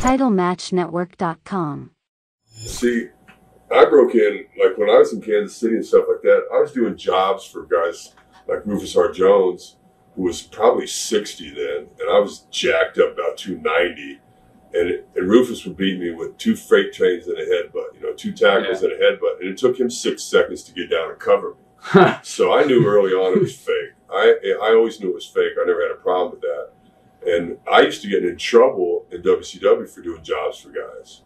TitleMatchNetwork.com. See, I broke in like when I was in Kansas City and stuff like that. I was doing jobs for guys like Rufus R. Jones, who was probably sixty then, and I was jacked up about two ninety. And, and Rufus would beat me with two freight trains and a headbutt, you know, two tackles Yeah. and a headbutt, and it took him six seconds to get down and cover me. So I knew early on it was fake. I I always knew it was fake. I never had a problem with that. And I used to get in trouble in WCW for doing jobs for guys.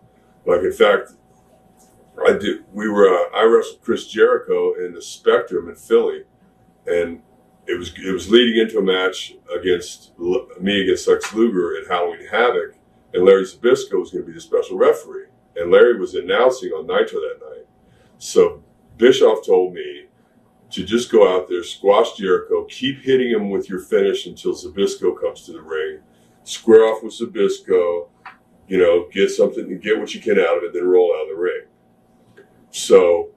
Like in fact, I did. We were uh, I wrestled Chris Jericho in the Spectrum in Philly, and it was it was leading into a match against me against Lex Luger at Halloween Havoc, and Larry Zbyszko was going to be the special referee, and Larry was announcing on Nitro that night. So Bischoff told me to just go out there, squash Jericho, keep hitting him with your finish until Zbyszko comes to the ring, square off with Zbyszko, you know, get something, get what you can out of it, then roll out of the ring. So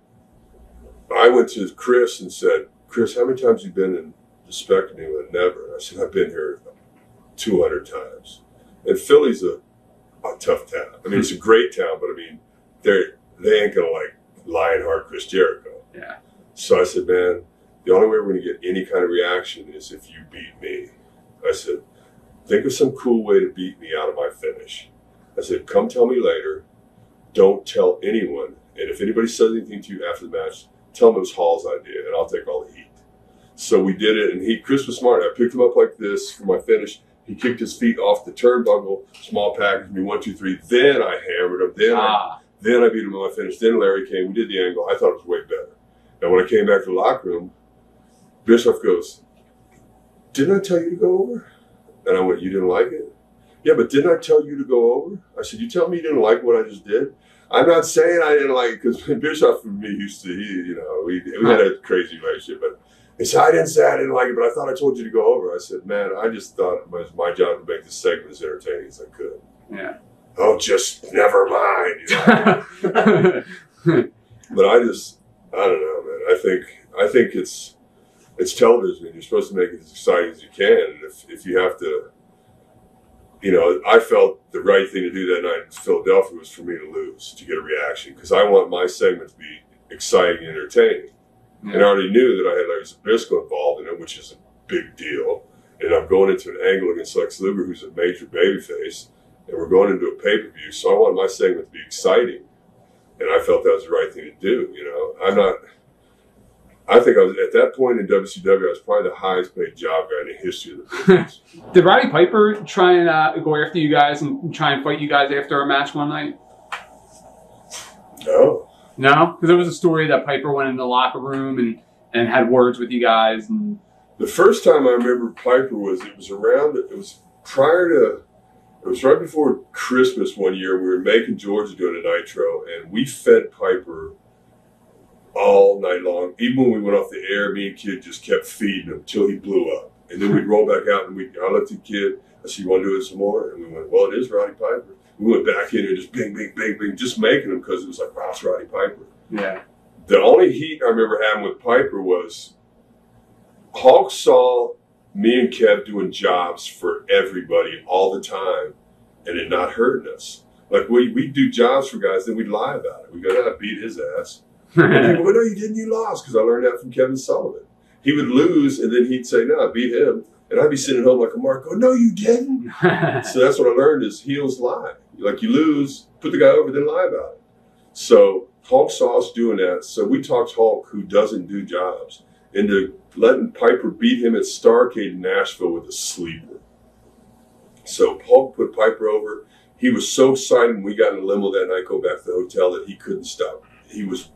I went to Chris and said, Chris, how many times have you been in the Spectrum? He went, never. I said, I've been here 200 times. And Philly's a, a tough town. I mean, it's a great town, but I mean, they're, they ain't going to like Lionheart Chris Jericho. Yeah. So I said, man, the only way we're going to get any kind of reaction is if you beat me. I said, think of some cool way to beat me out of my finish. I said, come tell me later. Don't tell anyone. And if anybody says anything to you after the match, tell them it was Hall's idea and I'll take all the heat. So we did it and he, Chris was smart. I picked him up like this for my finish. He kicked his feet off the turnbuckle, small package, me one, two, three. Then I hammered him. Then I Ah, then I beat him on my finish. Then Larry came. We did the angle. I thought it was way better. And when I came back to the locker room, Bischoff goes, Didn't I tell you to go over? And I went, You didn't like it? Yeah, but didn't I tell you to go over? I said, You tell me you didn't like what I just did? I'm not saying I didn't like it because Bischoff and me used to, he, you know, we, we had a crazy relationship. But he said, I didn't say I didn't like it, but I thought I told you to go over. I said, Man, I just thought it was my job to make this segment as entertaining as I could. yeah. Oh, just never mind. You know? but I just I don't know, man. I think I think it's it's television and you're supposed to make it as exciting as you can. And if, if you have to you know, I felt the right thing to do that night in Philadelphia was for me to lose to get a reaction because I want my segment to be exciting and entertaining. And I already knew that I had Larry Zbyszko involved in it, which is a big deal. And I'm going into an angle against Lex Luger, who's a major babyface, and we're going into a pay per view. So I want my segment to be exciting, and I felt that was the right thing to do. You know, I'm not. I think I was at that point in WCW. I was probably the highest paid job guy in the history of the business. Did Roddy Piper try and uh, go after you guys and try and fight you guys after a match one night? no, No, because there was a story that Piper went in the locker room and, and had words with you guys. And the first time I remember Piper was it was around. It was prior to. It was right before Christmas one year. We were in Macon, Georgia, doing a nitro, and we fed Piper all night long. Even when we went off the air, me and Kid just kept feeding him until he blew up. And then we'd roll back out, and we I looked at Kid. I said, "You want to do it some more?" And we went, "Well, it is Roddy Piper." We went back in and just bing, bing, bing, bing, just making him because it was like, "Wow, it's Roddy Piper." yeah, The only heat I remember having with Piper was Hulk saw me and Kev doing jobs for everybody all the time and it not hurting us. Like we we do jobs for guys, then we'd lie about it. We go, "Ah, beat his ass." And people go, "No, you didn't. You lost." Because I learned that from Kevin Sullivan. He would lose, and then he'd say, "No, I beat him," and I'd be sitting home like a mark, going, "No, you didn't." So that's what I learned: is heels lie. Like you lose, put the guy over, then lie about it. So Hulk saw us doing that. So we talked Hulk, who doesn't do jobs, into letting Piper beat him at Starcade in Nashville with a sleeper. So Hulk put Piper over. He was so excited when we got in the limo that night, go back to the hotel, that he couldn't stop. He was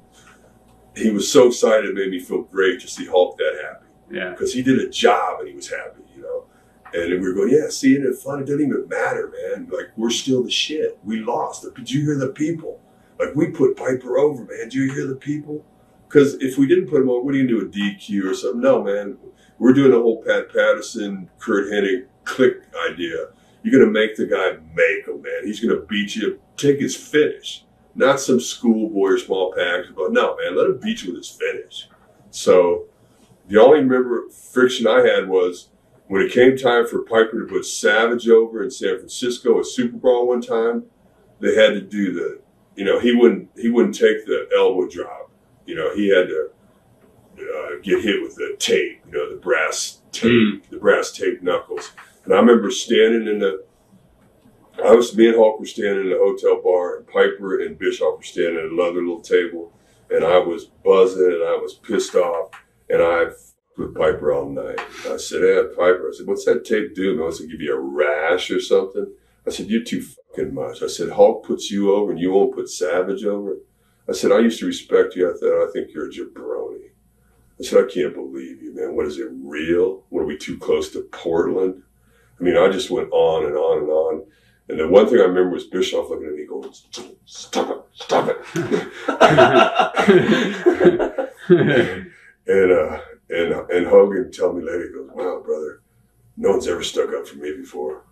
he was so excited it made me feel great to see Hulk that happy yeah, because he did a job and he was happy, you know. And we were going, yeah, see, it fun. It doesn't even matter, man. Like we're still the shit. We lost. Did you hear the people? Like we put Piper over, man. Do you hear the people? Because if we didn't put him over, what are you gonna do a DQ or something? No, man. We're doing the whole Pat Patterson, Curt Hennig click idea. You're gonna make the guy make him, man. He's gonna beat you. Take his finish, not some schoolboy or small package. But no, man, let him beat you with his finish. So the only remember friction I had was when it came time for Piper to put Savage over in San Francisco at SuperBrawl one time, they had to do the, you know, he wouldn't he wouldn't take the elbow drop. You know, he had to uh, get hit with the tape, you know, the brass tape, Mm. the brass tape knuckles. And I remember standing in the, I was me and Hulk were standing in the hotel bar, and Piper and Bischoff were standing at another little table, and I was buzzing and I was pissed off, and I with Piper all night. I said, "Hey, Piper," I said, "What's that tape do? Man, What's it give you a rash or something?" I said, "You're too fucking much." I said, "Hulk puts you over, and you won't put Savage over." I said, "I used to respect you. I thought I think you're a jabroni." I said, "I can't believe you, man. What is it real? What are we too close to Portland?" I mean, I just went on and on and on. And the one thing I remember was Bischoff looking at me going, stop it, stop it. and, uh, and, and Hogan tell me later, he goes, wow, brother, no one's ever stuck up for me before.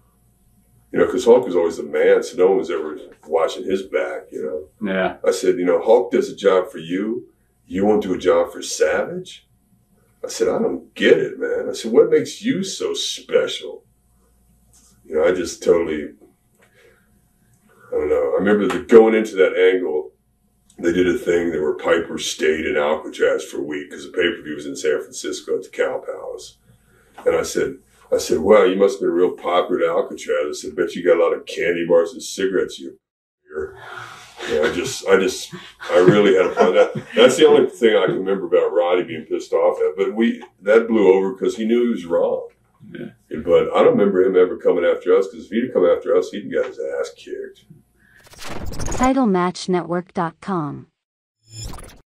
You know, because Hulk was always the man, so no one was ever watching his back, you know. yeah. I said, you know, Hulk does a job for you. You won't do a job for Savage? I said, I don't get it, man. I said, what makes you so special? You know, I just totally, I don't know. I remember the, going into that angle, they did a thing that were Piper stayed in Alcatraz for a week because the pay per view was in San Francisco at the Cow Palace. And I said, I said, wow, you must have been real popular at Alcatraz. I said, bet you got a lot of candy bars and cigarettes you here. Yeah, I just, I just, I really had a fun. That, that's the only thing I can remember about Roddy being pissed off at. But we, that blew over because he knew he was wrong. Yeah. But I don't remember him ever coming after us because if he'd have come after us, he'd got his ass kicked. TitleMatchNetwork.com.